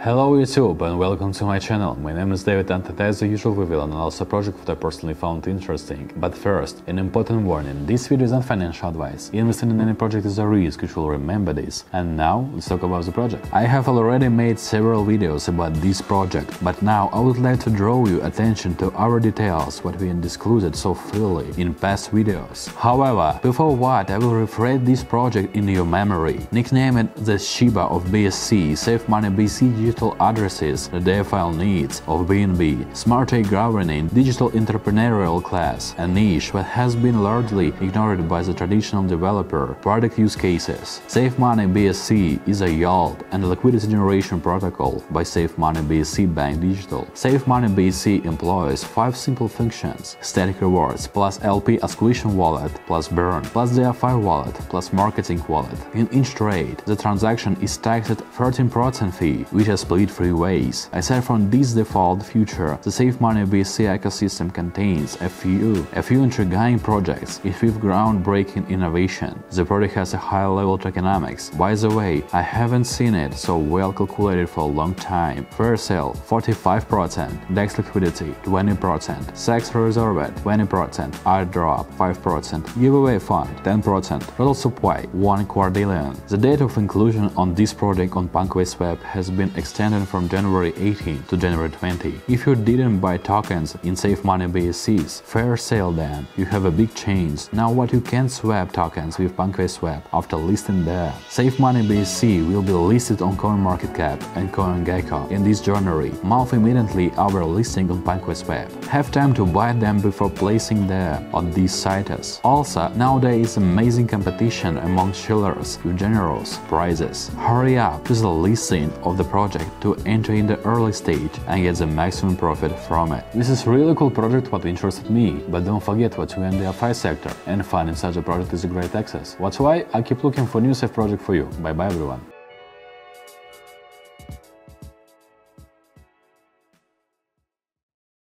Hello YouTube and welcome to my channel. My name is David and today as usual we will analyze a project that I personally found interesting. But first, an important warning, this video is not financial advice. Investing in any project is a risk, you should remember this. And now, let's talk about the project. I have already made several videos about this project, but now I would like to draw your attention to our details what we disclosed so freely in past videos. However, before what, I will rephrase this project in your memory. Nickname it the Shiba of BSC, Safe Money BSC digital addresses the DeFi needs of BNB, smartly governing digital entrepreneurial class, a niche that has been largely ignored by the traditional developer product use cases. Safe Money BSC is a yield and liquidity generation protocol by Safe Money BSC Bank Digital. Safe Money BSC employs five simple functions: static rewards plus LP acquisition wallet plus burn plus DeFi wallet plus marketing wallet. In each trade, the transaction is taxed at 13% fee, which is split three ways. Aside from this default feature, the Safe Money BSC ecosystem contains a few, a few intriguing projects with groundbreaking innovation. The project has a high-level tokenomics. By the way, I haven't seen it so well calculated for a long time. Fair sale 45%, DEX liquidity 20%, CEX reserve 20%, airdrop 5%, giveaway fund 10%, total supply 1 quadrillion. The date of inclusion on this project on PancakeSwap has been extended from January 18 to January 20. If you didn't buy tokens in Safe Money BSCs, fair sale then, you have a big change. Now what you can swap tokens with PancakeSwap after listing there. Safe Money BSC will be listed on CoinMarketCap and CoinGecko in this January, month immediately our listing on PancakeSwap. Have time to buy them before placing there on these sites. Also, now there is amazing competition among sellers with generous prices. Hurry up to the listing of the project project to enter in the early stage and get the maximum profit from it. This is really cool project what interested me, but don't forget what you in the FI sector and finding such a project is a great access. That's why I keep looking for new safe project for you. Bye bye everyone.